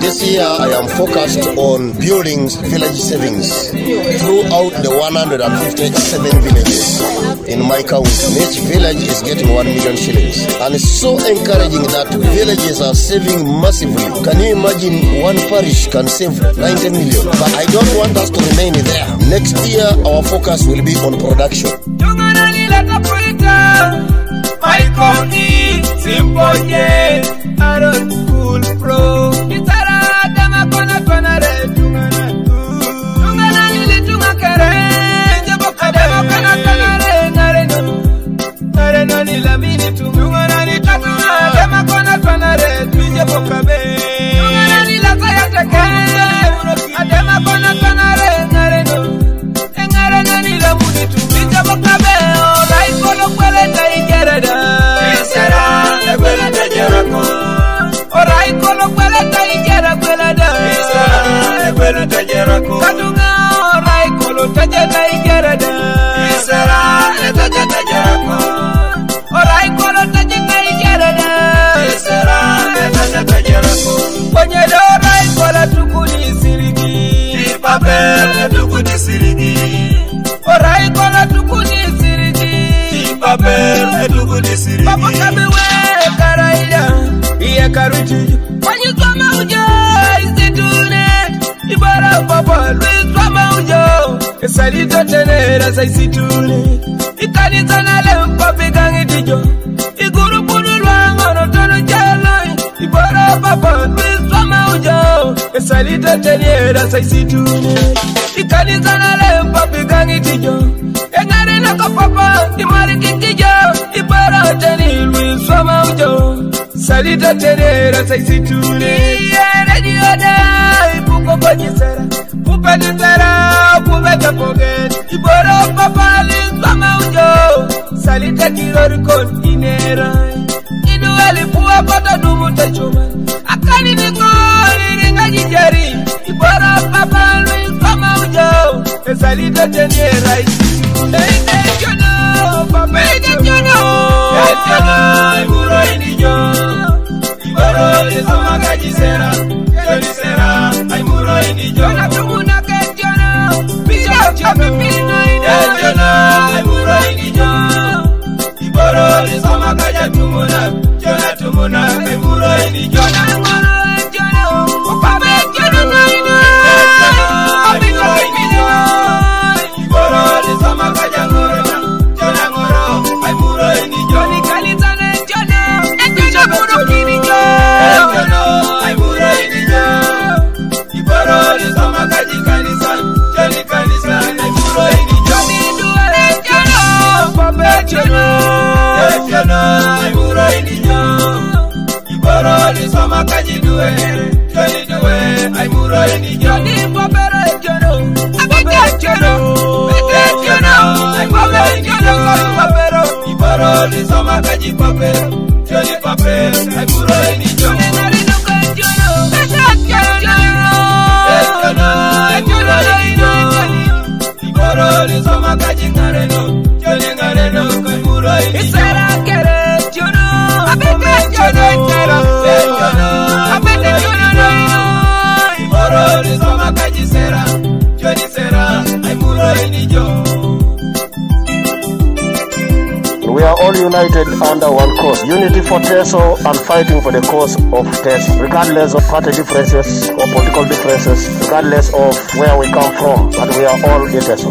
This year, I am focused on building village savings throughout the 157 villages in my county. Each village is getting 1 million shillings. And it's so encouraging that villages are saving massively. Can you imagine one parish can save 90 million? But I don't want us to remain there. Next year, our focus will be on production. Maikoni, Simponye, amor pamukabiwe karailya iye karujijo kwanyitwa maujo isitune ibara upopo lwitwa maujo esalitotenera saisitune. Ikanitsanale mpapikangitijo igurupunu lwangono tonucalo ibara upopo lwitwa maujo esalitotenera saisitune. Ikanitsanale mpapikangitijo engari na kopapa imari kinkija ibara tani luiswa mamjo salita terera saisitule rediyoda ipuko konyisera kupenisera kubeka poket ibora papa liswa mamjo salita kirorikon inerai inuwelipuwa pata dumutachuma akani nikori ringajijeri ibora papa ezali teteni eraisi Ibaro esomaka jisa àìmúrò ènìyàn. Ní bọ́bẹ̀rẹ̀ ìjọ́nà. Bọ́bẹ̀rẹ̀ ìjọ́nà. Bẹ́tẹ̀ ìjọ́nà. Àìmúrò ìjọ́nà. Kọ́sù bọ́bẹ̀rẹ̀ ìbọ̀rọ̀ ní sọ́mà kẹ́jì bọ́bẹ̀rẹ̀ tí ó ní bọ́bẹ̀rẹ̀ àìmúrò ènìyàn. United under one cause. Unity for Teso and fighting for the cause of Teso. Regardless of party differences or political differences, regardless of where we come from, but we are all in Teso.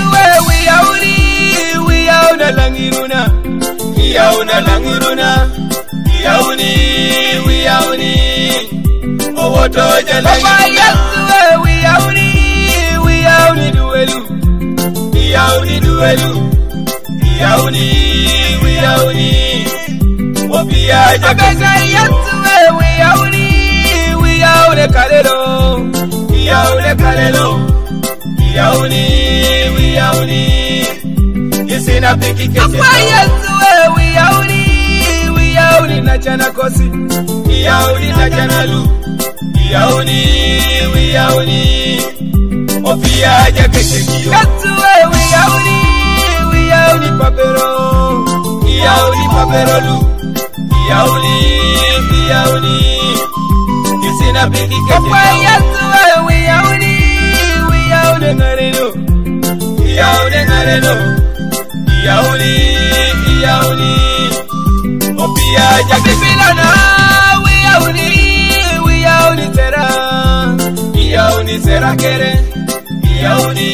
na langiruna Yau na langiruna Yauni wiyauni Owoto langiruna wiyauni wiyauni. duwelu Yauni duwelu Yauni wiyauni. Wopia jakasa yatuwe wiyauni Wiyaune kalelo. Wiyaune kalelo Wiyauni wiyauni akwai yanzu we yauri we yauri na jana kosi. Yauri na jana lu. Yauri we yauri ofia ya keshe kiyo we yauri we yauri papero. Yauri papero lu. Yauri yauri kisina biki keshe akwai yanzu we yauri we yauri ngarelo yauri ngarelo Yauni Yauni Opia jakeke Bibilana We yauni We yauni tera. Yauni tera kere. Yauni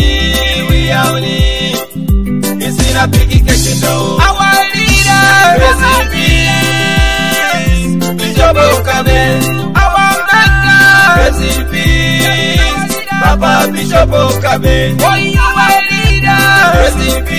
We yauni Isina piki kesi do Our leader Rest in peace Bishop Okabe Our maker Rest in peace Okabe Oh you are leader Rest in peace